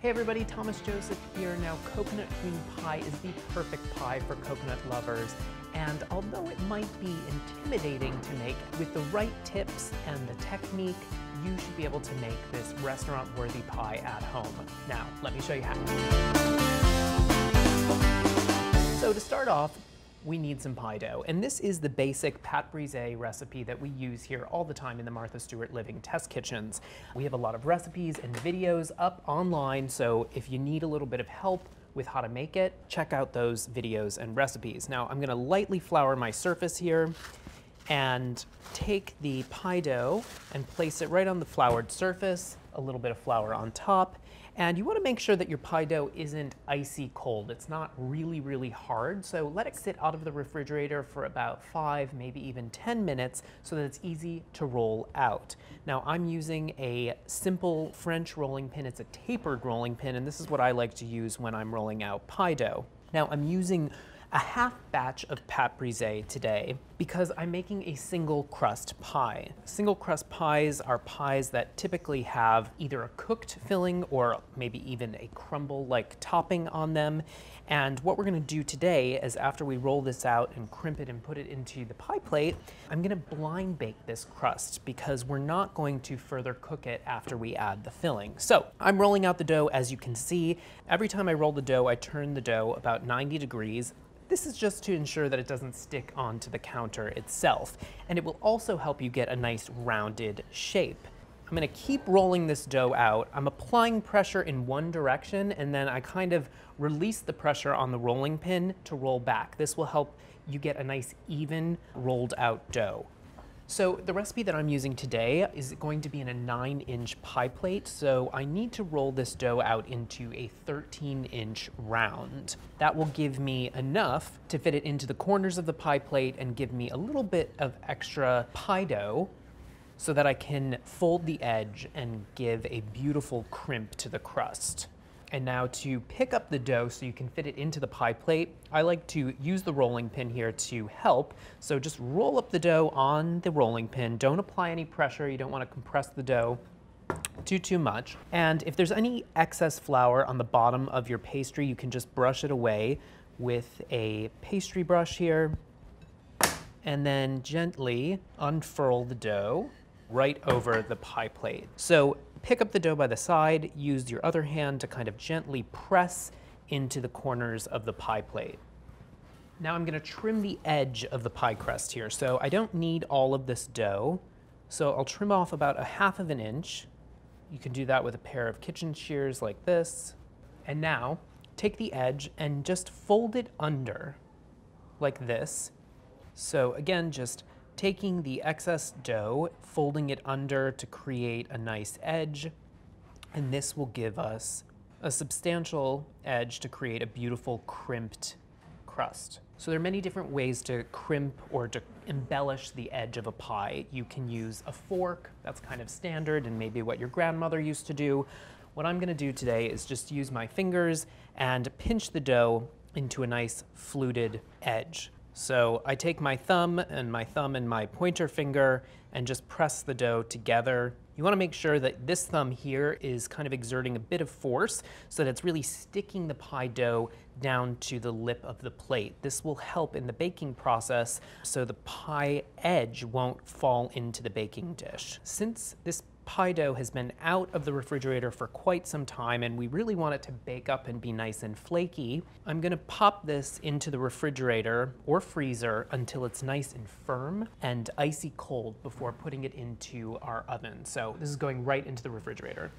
Hey everybody, Thomas Joseph here. Now, coconut cream pie is the perfect pie for coconut lovers. And although it might be intimidating to make, with the right tips and the technique, you should be able to make this restaurant-worthy pie at home. Now, let me show you how. So to start off, we need some pie dough. And this is the basic pâte brisée recipe that we use here all the time in the Martha Stewart Living test kitchens. We have a lot of recipes and videos up online, so if you need a little bit of help with how to make it, check out those videos and recipes. Now I'm gonna lightly flour my surface here and take the pie dough and place it right on the floured surface, a little bit of flour on top, and you wanna make sure that your pie dough isn't icy cold. It's not really, really hard, so let it sit out of the refrigerator for about five, maybe even 10 minutes so that it's easy to roll out. Now I'm using a simple French rolling pin. It's a tapered rolling pin, and this is what I like to use when I'm rolling out pie dough. Now I'm using a half batch of pâte brisée today because I'm making a single crust pie. Single crust pies are pies that typically have either a cooked filling or maybe even a crumble-like topping on them. And what we're gonna do today is after we roll this out and crimp it and put it into the pie plate, I'm gonna blind bake this crust because we're not going to further cook it after we add the filling. So I'm rolling out the dough as you can see. Every time I roll the dough, I turn the dough about 90 degrees this is just to ensure that it doesn't stick onto the counter itself. And it will also help you get a nice rounded shape. I'm gonna keep rolling this dough out. I'm applying pressure in one direction and then I kind of release the pressure on the rolling pin to roll back. This will help you get a nice even rolled out dough. So the recipe that I'm using today is going to be in a nine inch pie plate. So I need to roll this dough out into a 13 inch round. That will give me enough to fit it into the corners of the pie plate and give me a little bit of extra pie dough so that I can fold the edge and give a beautiful crimp to the crust. And now to pick up the dough so you can fit it into the pie plate, I like to use the rolling pin here to help. So just roll up the dough on the rolling pin. Don't apply any pressure. You don't want to compress the dough too, too much. And if there's any excess flour on the bottom of your pastry, you can just brush it away with a pastry brush here. And then gently unfurl the dough right over the pie plate. So pick up the dough by the side, use your other hand to kind of gently press into the corners of the pie plate. Now I'm gonna trim the edge of the pie crust here. So I don't need all of this dough. So I'll trim off about a half of an inch. You can do that with a pair of kitchen shears like this. And now take the edge and just fold it under like this. So again, just taking the excess dough, folding it under to create a nice edge, and this will give us a substantial edge to create a beautiful crimped crust. So there are many different ways to crimp or to embellish the edge of a pie. You can use a fork, that's kind of standard and maybe what your grandmother used to do. What I'm gonna do today is just use my fingers and pinch the dough into a nice fluted edge. So I take my thumb and my thumb and my pointer finger and just press the dough together. You wanna make sure that this thumb here is kind of exerting a bit of force so that it's really sticking the pie dough down to the lip of the plate. This will help in the baking process so the pie edge won't fall into the baking dish. Since this pie dough has been out of the refrigerator for quite some time and we really want it to bake up and be nice and flaky, I'm gonna pop this into the refrigerator or freezer until it's nice and firm and icy cold before putting it into our oven. So this is going right into the refrigerator.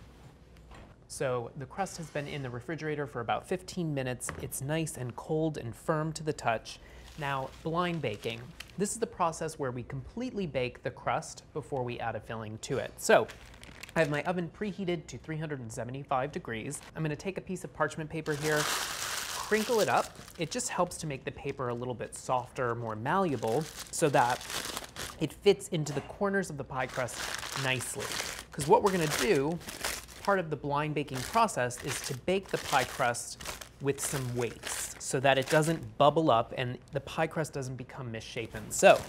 So the crust has been in the refrigerator for about 15 minutes. It's nice and cold and firm to the touch. Now, blind baking. This is the process where we completely bake the crust before we add a filling to it. So I have my oven preheated to 375 degrees. I'm gonna take a piece of parchment paper here, crinkle it up. It just helps to make the paper a little bit softer, more malleable, so that it fits into the corners of the pie crust nicely. Because what we're gonna do, part of the blind baking process, is to bake the pie crust with some weights so that it doesn't bubble up and the pie crust doesn't become misshapen. So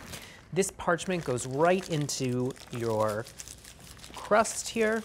this parchment goes right into your crust here.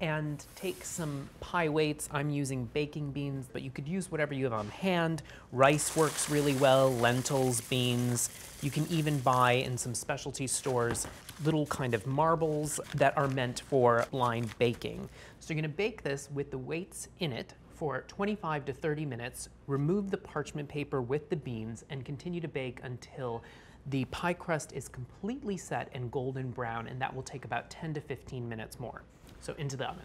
and take some pie weights. I'm using baking beans, but you could use whatever you have on hand. Rice works really well, lentils, beans. You can even buy in some specialty stores little kind of marbles that are meant for blind baking. So you're gonna bake this with the weights in it for 25 to 30 minutes, remove the parchment paper with the beans, and continue to bake until the pie crust is completely set and golden brown, and that will take about 10 to 15 minutes more. So into the oven.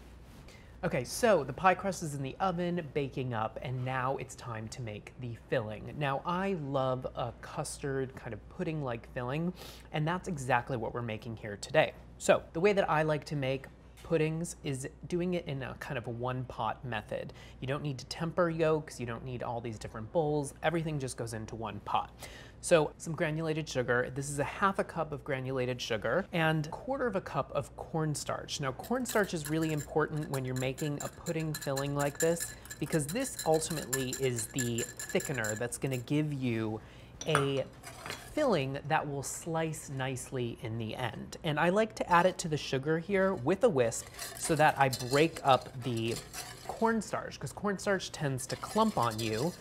Okay, so the pie crust is in the oven, baking up, and now it's time to make the filling. Now, I love a custard kind of pudding-like filling, and that's exactly what we're making here today. So the way that I like to make puddings is doing it in a kind of a one pot method. You don't need to temper yolks, you don't need all these different bowls, everything just goes into one pot. So some granulated sugar. This is a half a cup of granulated sugar and a quarter of a cup of cornstarch. Now cornstarch is really important when you're making a pudding filling like this because this ultimately is the thickener that's gonna give you a filling that will slice nicely in the end. And I like to add it to the sugar here with a whisk so that I break up the cornstarch because cornstarch tends to clump on you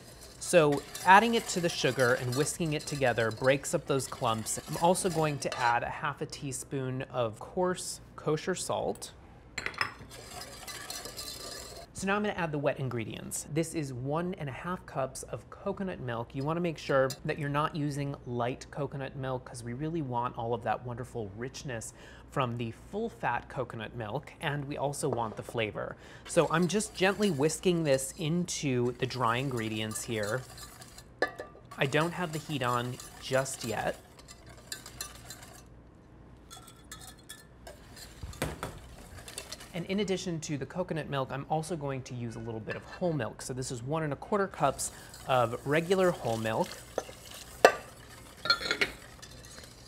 so adding it to the sugar and whisking it together breaks up those clumps. I'm also going to add a half a teaspoon of coarse kosher salt. So now I'm gonna add the wet ingredients. This is one and a half cups of coconut milk. You wanna make sure that you're not using light coconut milk because we really want all of that wonderful richness from the full fat coconut milk and we also want the flavor. So I'm just gently whisking this into the dry ingredients here. I don't have the heat on just yet. And in addition to the coconut milk, I'm also going to use a little bit of whole milk. So this is one and a quarter cups of regular whole milk.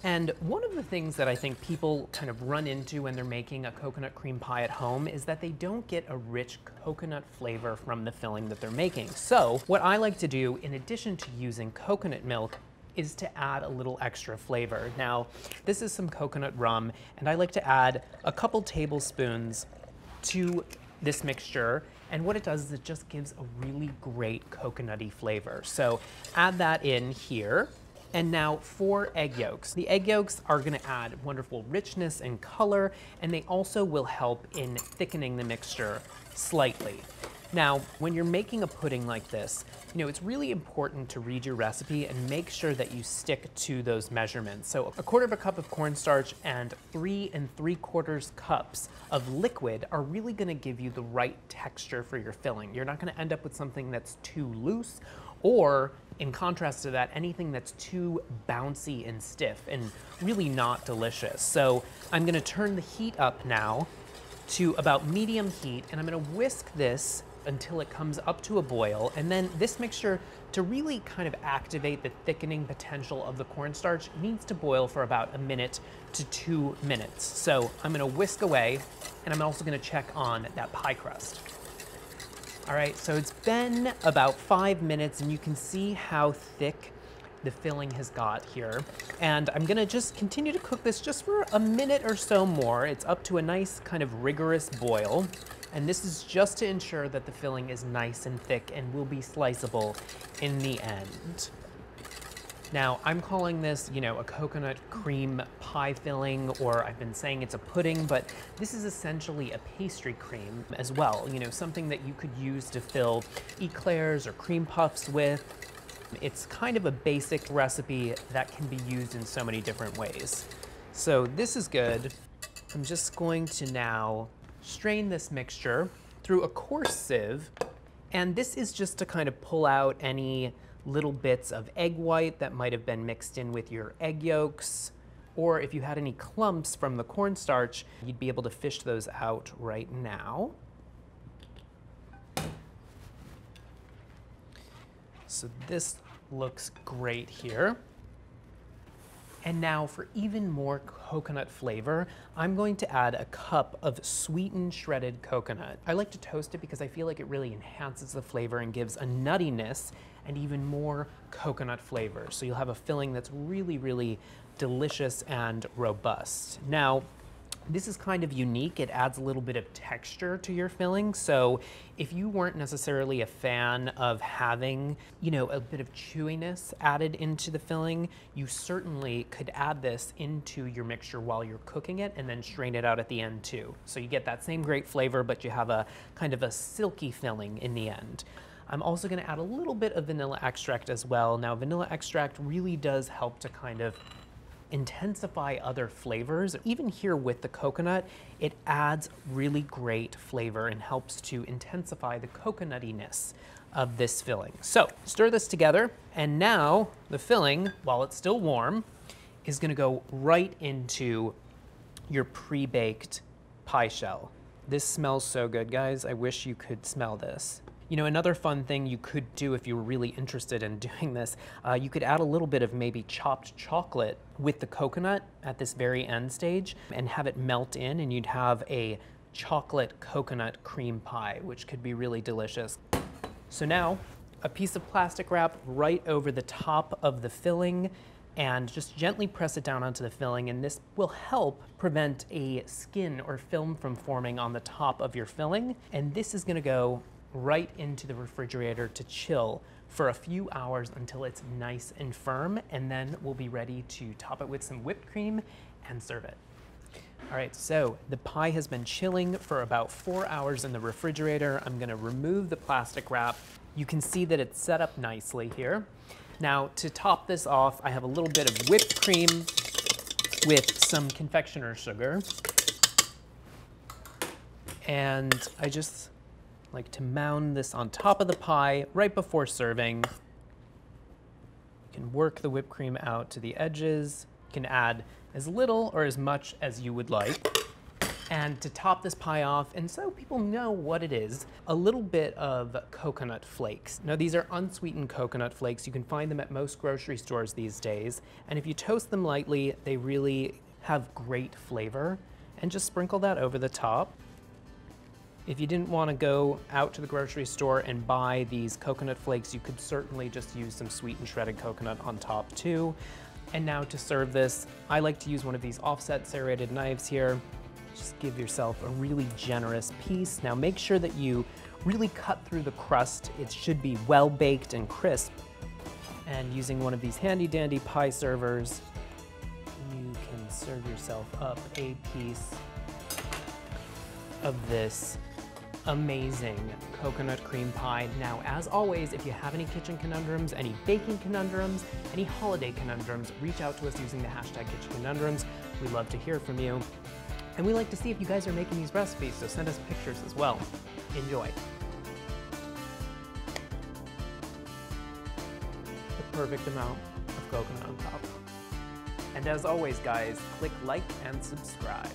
And one of the things that I think people kind of run into when they're making a coconut cream pie at home is that they don't get a rich coconut flavor from the filling that they're making. So what I like to do, in addition to using coconut milk, is to add a little extra flavor. Now, this is some coconut rum, and I like to add a couple tablespoons to this mixture. And what it does is it just gives a really great coconutty flavor. So add that in here. And now four egg yolks. The egg yolks are gonna add wonderful richness and color, and they also will help in thickening the mixture slightly. Now, when you're making a pudding like this, you know, it's really important to read your recipe and make sure that you stick to those measurements. So a quarter of a cup of cornstarch and three and three quarters cups of liquid are really gonna give you the right texture for your filling. You're not gonna end up with something that's too loose or in contrast to that, anything that's too bouncy and stiff and really not delicious. So I'm gonna turn the heat up now to about medium heat and I'm gonna whisk this until it comes up to a boil. And then this mixture, to really kind of activate the thickening potential of the cornstarch, needs to boil for about a minute to two minutes. So I'm gonna whisk away, and I'm also gonna check on that pie crust. All right, so it's been about five minutes, and you can see how thick the filling has got here. And I'm gonna just continue to cook this just for a minute or so more. It's up to a nice kind of rigorous boil. And this is just to ensure that the filling is nice and thick and will be sliceable in the end. Now, I'm calling this, you know, a coconut cream pie filling, or I've been saying it's a pudding, but this is essentially a pastry cream as well. You know, something that you could use to fill eclairs or cream puffs with. It's kind of a basic recipe that can be used in so many different ways. So this is good. I'm just going to now strain this mixture through a coarse sieve. And this is just to kind of pull out any little bits of egg white that might have been mixed in with your egg yolks. Or if you had any clumps from the cornstarch, you'd be able to fish those out right now. So this looks great here. And now for even more coconut flavor, I'm going to add a cup of sweetened shredded coconut. I like to toast it because I feel like it really enhances the flavor and gives a nuttiness and even more coconut flavor. So you'll have a filling that's really, really delicious and robust. Now, This is kind of unique. It adds a little bit of texture to your filling. So if you weren't necessarily a fan of having, you know, a bit of chewiness added into the filling, you certainly could add this into your mixture while you're cooking it and then strain it out at the end too. So you get that same great flavor, but you have a kind of a silky filling in the end. I'm also gonna add a little bit of vanilla extract as well. Now vanilla extract really does help to kind of intensify other flavors. Even here with the coconut, it adds really great flavor and helps to intensify the coconutiness of this filling. So stir this together, and now the filling, while it's still warm, is gonna go right into your pre-baked pie shell. This smells so good, guys. I wish you could smell this. You know, another fun thing you could do if you were really interested in doing this, uh, you could add a little bit of maybe chopped chocolate with the coconut at this very end stage and have it melt in and you'd have a chocolate coconut cream pie, which could be really delicious. So now, a piece of plastic wrap right over the top of the filling and just gently press it down onto the filling and this will help prevent a skin or film from forming on the top of your filling. And this is gonna go right into the refrigerator to chill for a few hours until it's nice and firm, and then we'll be ready to top it with some whipped cream and serve it. All right, so the pie has been chilling for about four hours in the refrigerator. I'm gonna remove the plastic wrap. You can see that it's set up nicely here. Now, to top this off, I have a little bit of whipped cream with some confectioner sugar. And I just like to mound this on top of the pie right before serving. You can work the whipped cream out to the edges. You can add as little or as much as you would like. And to top this pie off, and so people know what it is, a little bit of coconut flakes. Now these are unsweetened coconut flakes. You can find them at most grocery stores these days. And if you toast them lightly, they really have great flavor. And just sprinkle that over the top. If you didn't want to go out to the grocery store and buy these coconut flakes, you could certainly just use some sweetened shredded coconut on top too. And now to serve this, I like to use one of these offset serrated knives here. Just give yourself a really generous piece. Now make sure that you really cut through the crust. It should be well baked and crisp. And using one of these handy dandy pie servers, you can serve yourself up a piece of this amazing coconut cream pie. Now, as always, if you have any kitchen conundrums, any baking conundrums, any holiday conundrums, reach out to us using the hashtag kitchen conundrums. We love to hear from you. And we like to see if you guys are making these recipes, so send us pictures as well. Enjoy. The perfect amount of coconut on top. And as always, guys, click like and subscribe.